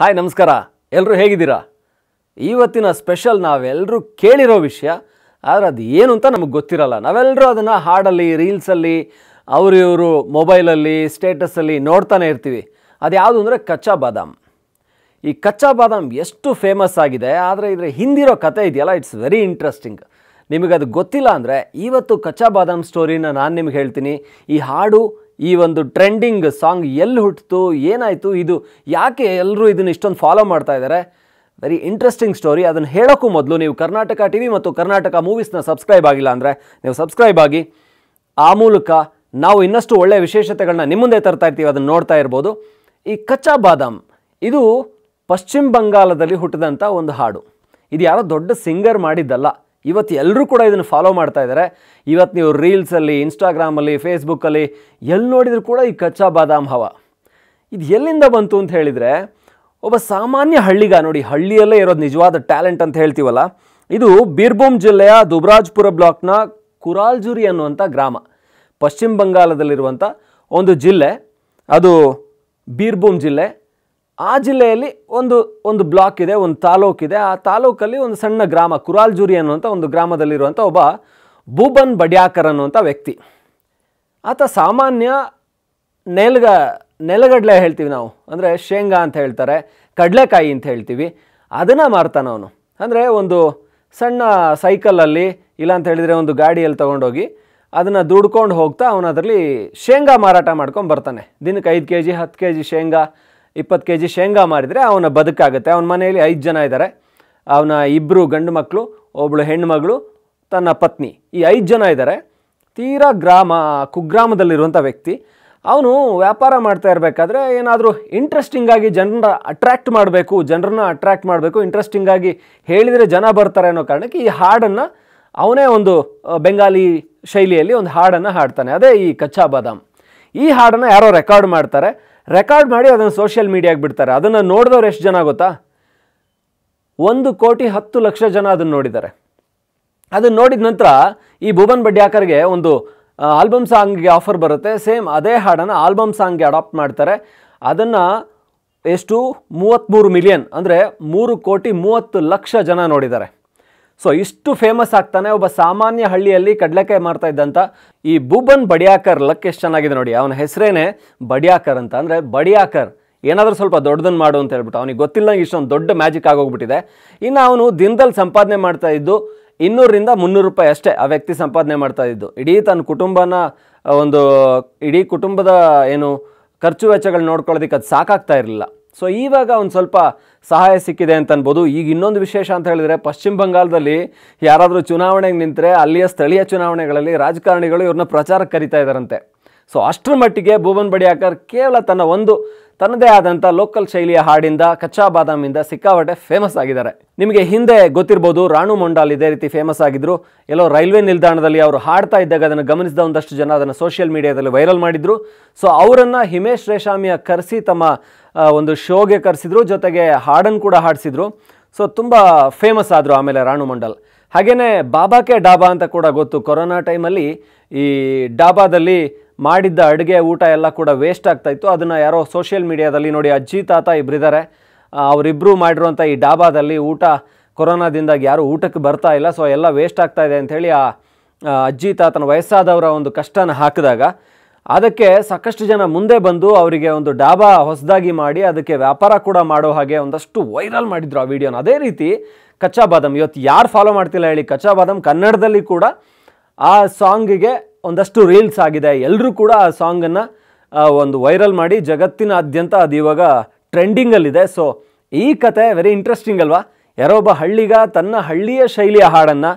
Hi, ನಮಸ್ಕಾರ. ಎಲ್ಲರೂ ಹೇಗಿದ್ದೀರಾ? ಇವತ್ತಿನ ಸ್ಪೆಷಲ್ ನಾವೆಲ್ಲರೂ ಕೇಳಿರೋ ವಿಷಯ, ಆದರೆ ಅದು ಏನು ಅಂತ ನಮಗೆ ಗೊತ್ತಿರಲ್ಲ. ನಾವೆಲ್ಲರೂ ಅದನ್ನು ಹಾಡಲ್ಲಿ, ರೀಲ್ಸಲ್ಲಿ, ಅವರು ಇವರು ಮೊಬೈಲಲ್ಲಿ, ಸ್ಟೇಟಸಲ್ಲಿ ನೋಡ್ತಾನೆ ಇರ್ತೀವಿ. ಅದು ಯಾವುದು ಅಂದರೆ ಕಚ್ಚಾ ಬಾದಾಮ್. ಈ ಕಚ್ಚಾ ಬಾದಾಮ್ ಎಷ್ಟು ಫೇಮಸ್ ಆಗಿದೆ, ಆದರೆ ಇದರ ಹಿಂದಿರೋ ಕತೆ ಇದೆಯಲ್ಲ ಇಟ್ಸ್ ವೆರಿ ಇಂಟ್ರೆಸ್ಟಿಂಗ್ ನಿಮಗೆ ಅದು ಗೊತ್ತಿಲ್ಲ ಅಂದರೆ, ಇವತ್ತು ಕಚ್ಚಾ ಬಾದಾಮ್ ಸ್ಟೋರಿನ ನಾನು ನಿಮ್ಗೆ ಹೇಳ್ತೀನಿ. ಈ ಹಾಡು ಈ ಒಂದು ಟ್ರೆಂಡಿಂಗ್ ಸಾಂಗ್ ಎಲ್ಲಿ ಹುಟ್ಟಿತು ಏನಾಯಿತು, ಇದು ಯಾಕೆ ಎಲ್ಲರೂ ಇದನ್ನು ಇಷ್ಟೊಂದು ಫಾಲೋ ಮಾಡ್ತಾ ಇದ್ದಾರೆ ವೆರಿ ಇಂಟ್ರೆಸ್ಟಿಂಗ್ ಸ್ಟೋರಿ ಅದನ್ನು ಹೇಳೋಕ್ಕೂ ಮೊದಲು ನೀವು ಕರ್ನಾಟಕ ಟಿ ವಿ ಮತ್ತು ಕರ್ನಾಟಕ ಮೂವೀಸ್ನ ಸಬ್ಸ್ಕ್ರೈಬ್ ಆಗಿಲ್ಲ ಅಂದರೆ ನೀವು ಸಬ್ಸ್ಕ್ರೈಬ್ ಆಗಿ. ಆ ಮೂಲಕ ನಾವು ಇನ್ನಷ್ಟು ಒಳ್ಳೆಯ ವಿಶೇಷತೆಗಳನ್ನ ನಿಮ್ಮ ಮುಂದೆ ತರ್ತಾ ಇರ್ತೀವಿ, ಅದನ್ನು ನೋಡ್ತಾ ಇರ್ಬೋದು. ಈ ಕಚ್ಚಾ ಬಾದಾಮ್, ಇದು ಪಶ್ಚಿಮ ಬಂಗಾಳದಲ್ಲಿ ಹುಟ್ಟಿದಂಥ ಒಂದು ಹಾಡು. ಇದು ಯಾರೋ ದೊಡ್ಡ ಸಿಂಗರ್ ಮಾಡಿದ್ದಲ್ಲ. ಇವತ್ತು ಎಲ್ಲರೂ ಕೂಡ ಇದನ್ನು ಫಾಲೋ ಮಾಡ್ತಾ ಇದ್ದಾರೆ ಇವತ್ತು ನೀವು ರೀಲ್ಸಲ್ಲಿ ಇನ್ಸ್ಟಾಗ್ರಾಮಲ್ಲಿ ಫೇಸ್ಬುಕ್ಕಲ್ಲಿ ಎಲ್ಲಿ ನೋಡಿದರೂ ಕೂಡ ಈ ಕಚ್ಚಾ ಬಾದಾಮ್ ಹವ. ಇದು ಎಲ್ಲಿಂದ ಬಂತು ಅಂತ ಹೇಳಿದರೆ, ಒಬ್ಬ ಸಾಮಾನ್ಯ ಹಳ್ಳಿಗ ನೋಡಿ, ಹಳ್ಳಿಯಲ್ಲೇ ಇರೋದು ನಿಜವಾದ ಟ್ಯಾಲೆಂಟ್ ಅಂತ ಹೇಳ್ತೀವಲ್ಲ, ಇದು ಬೀರ್ಭೂಮ್ ಜಿಲ್ಲೆಯ ದುಬ್ರಾಜ್ಪುರ ಬ್ಲಾಕ್ನ ಕುರಾಲ್ಜುರಿ ಅನ್ನುವಂಥ ಗ್ರಾಮ. ಪಶ್ಚಿಮ ಬಂಗಾಳದಲ್ಲಿರುವಂಥ ಒಂದು ಜಿಲ್ಲೆ, ಅದು ಬೀರ್ಭೂಮ್ ಜಿಲ್ಲೆ. ಆ ಜಿಲ್ಲೆಯಲ್ಲಿ ಒಂದು ಒಂದು ಬ್ಲಾಕ್ ಇದೆ, ಒಂದು ತಾಲೂಕಿದೆ ಆ ತಾಲೂಕಲ್ಲಿ ಒಂದು ಸಣ್ಣ ಗ್ರಾಮ, ಕುರಾಲ್ಜುರಿ ಅನ್ನುವಂಥ ಒಂದು ಗ್ರಾಮದಲ್ಲಿರುವಂಥ ಒಬ್ಬ ಭೂಬನ್ ಬಡ್ಯಾಕರ್ ಅನ್ನುವಂಥ ವ್ಯಕ್ತಿ. ಆತ ಸಾಮಾನ್ಯ ನೆಲಗ, ನೆಲಗಡಲೆ ಹೇಳ್ತೀವಿ ನಾವು. ಅಂದರೆ ಶೇಂಗಾ ಅಂತ ಹೇಳ್ತಾರೆ, ಕಡಲೆಕಾಯಿ ಅಂತ ಹೇಳ್ತೀವಿ. ಅದನ್ನು ಮಾರ್ತಾನೆ ಅವನು. ಅಂದರೆ ಒಂದು ಸಣ್ಣ ಸೈಕಲಲ್ಲಿ ಇಲ್ಲ ಅಂತ ಹೇಳಿದರೆ ಒಂದು ಗಾಡಿಯಲ್ಲಿ ತೊಗೊಂಡೋಗಿ ಅದನ್ನು ದುಡ್ಕೊಂಡು ಹೋಗ್ತಾ ಅವನು ಅದರಲ್ಲಿ ಶೇಂಗಾ ಮಾರಾಟ ಮಾಡ್ಕೊಂಡು ಬರ್ತಾನೆ. ದಿನಕ್ಕೆ ಐದು ಕೆ ಜಿ ಹತ್ತು ಕೆ ಜಿ ಶೇಂಗಾ. ಇಪ್ಪತ್ತು ಕೆ ಜಿ ಶೇಂಗಾ ಮಾಡಿದರೆ ಅವನ ಬದುಕಾಗುತ್ತೆ. ಅವನ ಮನೆಯಲ್ಲಿ ಐದು ಜನ ಇದ್ದಾರೆ ಅವನ ಇಬ್ಬರು ಗಂಡು ಮಕ್ಕಳು ಒಬ್ಬಳು ಹೆಣ್ಣುಮಗಳು ತನ್ನ ಪತ್ನಿ. ಈ ಐದು ಜನ ಇದ್ದಾರೆ ತೀರಾ ಗ್ರಾಮ ಕುಗ್ರಾಮದಲ್ಲಿರುವಂಥ ವ್ಯಕ್ತಿ. ಅವನು ವ್ಯಾಪಾರ ಮಾಡ್ತಾ ಇರಬೇಕಾದ್ರೆ ಏನಾದರೂ ಇಂಟ್ರೆಸ್ಟಿಂಗಾಗಿ ಜನರ ಅಟ್ರ್ಯಾಕ್ಟ್ ಮಾಡಬೇಕು, ಜನರನ್ನ ಅಟ್ರ್ಯಾಕ್ಟ್ ಮಾಡಬೇಕು ಇಂಟ್ರೆಸ್ಟಿಂಗಾಗಿ ಹೇಳಿದರೆ ಜನ ಬರ್ತಾರೆ ಅನ್ನೋ ಕಾರಣಕ್ಕೆ ಈ ಹಾಡನ್ನು ಅವನೇ ಒಂದು ಬೆಂಗಾಲಿ ಶೈಲಿಯಲ್ಲಿ ಒಂದು ಹಾಡನ್ನು ಹಾಡ್ತಾನೆ. ಅದೇ ಈ ಕಚ್ಚಾ ಬಾದಾಮ್. ಈ ಹಾಡನ್ನು ಯಾರೋ ರೆಕಾರ್ಡ್ ಮಾಡ್ತಾರೆ. ರೆಕಾರ್ಡ್ ಮಾಡಿ ಅದನ್ನು ಸೋಷಿಯಲ್ ಮೀಡಿಯಾಗೆ ಬಿಡ್ತಾರೆ. ಅದನ್ನು ನೋಡಿದವ್ರು ಎಷ್ಟು ಜನ ಗೊತ್ತಾ? ಒಂದು ಕೋಟಿ ಹತ್ತು ಲಕ್ಷ ಜನ ಅದನ್ನು ನೋಡಿದ್ದಾರೆ. ಅದನ್ನು ನೋಡಿದ ನಂತರ ಈ ಭುವನ್ ಬಡ್ಯಾಕರ್ಗೆ ಒಂದು ಆಲ್ಬಮ್ ಸಾಂಗ್ಗೆ ಆಫರ್ ಬರುತ್ತೆ. ಸೇಮ್ ಅದೇ ಹಾಡನ್ನು ಆಲ್ಬಮ್ ಸಾಂಗ್ಗೆ ಅಡಾಪ್ಟ್ ಮಾಡ್ತಾರೆ. ಅದನ್ನು ಎಷ್ಟು? ಮೂವತ್ತ್ಮೂರು ಮಿಲಿಯನ್ ಅಂದರೆ ಮೂರು ಕೋಟಿ ಮೂವತ್ತು ಲಕ್ಷ ಜನ ನೋಡಿದ್ದಾರೆ. ಸೊ ಇಷ್ಟು ಫೇಮಸ್ ಆಗ್ತಾನೆ ಒಬ್ಬ ಸಾಮಾನ್ಯ ಹಳ್ಳಿಯಲ್ಲಿ ಕಡಲೆಕಾಯಿ ಮಾಡ್ತಾ ಇದ್ದಂತ ಈ ಬೂಬನ್ ಬಡಿಯಾಕರ್ ಲಕ್ ಎಷ್ಟು ಚೆನ್ನಾಗಿದೆ ನೋಡಿ. ಅವನ ಹೆಸರೇನೆ ಬಡಿಯಾಕರ್ ಅಂತ. ಅಂದರೆ ಬಡಿಯಾಕರ್, ಏನಾದರೂ ಸ್ವಲ್ಪ ದೊಡ್ಡದನ್ನು ಮಾಡು ಅಂತ ಹೇಳ್ಬಿಟ್ಟು ಅವನಿಗೆ ಗೊತ್ತಿಲ್ಲ ಇಷ್ಟೊಂದು ದೊಡ್ಡ ಮ್ಯಾಜಿಕ್ ಆಗೋಗ್ಬಿಟ್ಟಿದೆ. ಇನ್ನು ಅವನು ದಿನದಲ್ಲಿ ಸಂಪಾದನೆ ಮಾಡ್ತಾ ಇದ್ದು ಇನ್ನೂರರಿಂದ ಮುನ್ನೂರು ರೂಪಾಯಿ ಅಷ್ಟೇ ಆ ವ್ಯಕ್ತಿ ಸಂಪಾದನೆ ಮಾಡ್ತಾ ಇದ್ದು. ಇಡೀ ತನ್ನ ಕುಟುಂಬನ ಒಂದು, ಇಡೀ ಕುಟುಂಬದ ಏನು ಖರ್ಚು ವೆಚ್ಚಗಳು ನೋಡ್ಕೊಳ್ಳೋದಕ್ಕೆ ಅದು ಸಾಕಾಗ್ತಾ ಇರಲಿಲ್ಲ. ಸೊ ಇವಾಗ ಒಂದು ಸ್ವಲ್ಪ ಸಹಾಯ ಸಿಕ್ಕಿದೆ ಅಂತ ಅನ್ಬೋದು ಈಗ ಇನ್ನೊಂದು ವಿಶೇಷ ಅಂತ ಹೇಳಿದರೆ, ಪಶ್ಚಿಮ ಬಂಗಾಳದಲ್ಲಿ ಯಾರಾದರೂ ಚುನಾವಣೆಗೆ ನಿಂತರೆ, ಅಲ್ಲಿಯ ಸ್ಥಳೀಯ ಚುನಾವಣೆಗಳಲ್ಲಿ ರಾಜಕಾರಣಿಗಳು ಇವ್ರನ್ನ ಪ್ರಚಾರಕ್ಕೆ ಕರಿತಾ ಇದ್ದಾರಂತೆ ಸೊ ಅಷ್ಟರ ಮಟ್ಟಿಗೆ ಭುವನ್ ಬಡಿಯಾಕರ್ ಕೇವಲ ತನ್ನ ಒಂದು, ತನ್ನದೇ ಆದಂಥ ಲೋಕಲ್ ಶೈಲಿಯ ಹಾಡಿಂದ, ಕಚ್ಚಾ ಬಾದಾಮಿಯಿಂದ ಸಿಕ್ಕಾಪಟ್ಟೆ ಫೇಮಸ್ ಆಗಿದ್ದಾರೆ. ನಿಮಗೆ ಹಿಂದೆ ಗೊತ್ತಿರ್ಬೋದು, ರಾಣು ಮೊಂಡಾಲ್ ಇದೇ ರೀತಿ ಫೇಮಸ್ ಆಗಿದ್ದರು ಎಲ್ಲೋ ರೈಲ್ವೆ ನಿಲ್ದಾಣದಲ್ಲಿ ಅವರು ಹಾಡ್ತಾ ಇದ್ದಾಗ ಅದನ್ನು ಗಮನಿಸಿದ ಒಂದಷ್ಟು ಜನ ಅದನ್ನು ಸೋಷಿಯಲ್ ಮೀಡಿಯಾದಲ್ಲಿ ವೈರಲ್ ಮಾಡಿದರು. ಸೊ ಅವರನ್ನು ಹಿಮೇಶ್ ರೇಷಾಮಿಯ ಕರೆಸಿ ತಮ್ಮ ಒಂದು ಶೋಗೆ ಕರೆಸಿದ್ರು, ಜೊತೆಗೆ ಹಾಡನ್ನು ಕೂಡ ಹಾಡಿಸಿದ್ರು. ಸೊ ತುಂಬ ಫೇಮಸ್ ಆದರು ಆಮೇಲೆ ರಾಣು ಮಂಡಲ್. ಹಾಗೆಯೇ ಬಾಬಾಕೆ ಡಾಬಾ ಅಂತ ಕೂಡ ಗೊತ್ತು. ಕೊರೋನಾ ಟೈಮಲ್ಲಿ ಈ ಡಾಬಾದಲ್ಲಿ ಮಾಡಿದ್ದ ಅಡುಗೆ ಊಟ ಎಲ್ಲ ಕೂಡ ವೇಸ್ಟ್ ಆಗ್ತಾಯಿತ್ತು ಅದನ್ನು ಯಾರೋ ಸೋಷಿಯಲ್ ಮೀಡಿಯಾದಲ್ಲಿ ನೋಡಿ ಅಜ್ಜಿ, ತಾತ ಇಬ್ಬರಿದ್ದಾರೆ ಅವರಿಬ್ಬರು ಮಾಡಿರುವಂಥ ಈ ಡಾಬಾದಲ್ಲಿ ಊಟ, ಕೊರೋನಾದಿಂದಾಗಿ ಯಾರೂ ಊಟಕ್ಕೆ ಬರ್ತಾ ಇಲ್ಲ. ಸೊ ಎಲ್ಲ ವೇಸ್ಟ್ ಆಗ್ತಾ ಇದೆ ಅಂಥೇಳಿ ಆ, ಅಜ್ಜಿ, ತಾತನ ವಯಸ್ಸಾದವರ ಒಂದು ಕಷ್ಟನ ಹಾಕಿದಾಗ ಅದಕ್ಕೆ ಸಾಕಷ್ಟು ಜನ ಮುಂದೆ ಬಂದು ಅವರಿಗೆ ಒಂದು ಡಾಬಾ ಹೊಸದಾಗಿ ಮಾಡಿ ಅದಕ್ಕೆ ವ್ಯಾಪಾರ ಕೂಡ ಮಾಡೋ ಹಾಗೆ ಒಂದಷ್ಟು ವೈರಲ್ ಮಾಡಿದ್ರು ಆ ವಿಡಿಯೋನ. ಅದೇ ರೀತಿ ಕಚ್ಚಾ ಬಾದಾಮ್, ಇವತ್ತು ಯಾರು ಫಾಲೋ ಮಾಡ್ತಿಲ್ಲ ಹೇಳಿ, ಕಚ್ಚಾ ಬಾದಾಮ್ ಕನ್ನಡದಲ್ಲಿ ಕೂಡ ಆ ಸಾಂಗಿಗೆ ಒಂದಷ್ಟು ರೀಲ್ಸ್ ಆಗಿದೆ. ಎಲ್ಲರೂ ಕೂಡ ಆ ಸಾಂಗನ್ನು ಒಂದು ವೈರಲ್ ಮಾಡಿ ಜಗತ್ತಿನಾದ್ಯಂತ ಅದು ಇವಾಗ ಟ್ರೆಂಡಿಂಗಲ್ಲಿದೆ ಸೊ ಈ ಕತೆ ವೆರಿ ಇಂಟ್ರೆಸ್ಟಿಂಗ್ ಅಲ್ವಾ? ಯಾರೋ ಒಬ್ಬ ಹಳ್ಳಿಗ ತನ್ನ ಹಳ್ಳಿಯ ಶೈಲಿಯ ಹಾಡನ್ನು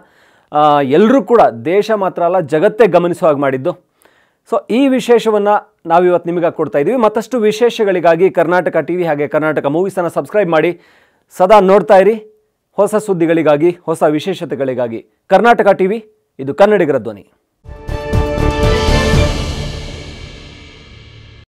ಎಲ್ಲರೂ ಕೂಡ ದೇಶ ಮಾತ್ರ ಅಲ್ಲ, ಜಗತ್ತೇ ಗಮನಿಸುವಾಗ ಮಾಡಿದ್ದು. ಸೊ ಈ ವಿಶೇಷವನ್ನು ನಾವಿವತ್ತು ನಿಮಗೆ ಕೊಡ್ತಾ ಇದ್ದೀವಿ ಮತ್ತಷ್ಟು ವಿಶೇಷಗಳಿಗಾಗಿ ಕರ್ನಾಟಕ ಟಿ ವಿ ಹಾಗೆ ಕರ್ನಾಟಕ ಮೂವೀಸನ್ನು ಸಬ್ಸ್ಕ್ರೈಬ್ ಮಾಡಿ ಸದಾ ನೋಡ್ತಾ ಇರಿ. ಹೊಸ ಸುದ್ದಿಗಳಿಗಾಗಿ, ಹೊಸ ವಿಶೇಷತೆಗಳಿಗಾಗಿ ಕರ್ನಾಟಕ ಟಿ ವಿ ಇದು ಕನ್ನಡಿಗರ ಧ್ವನಿ.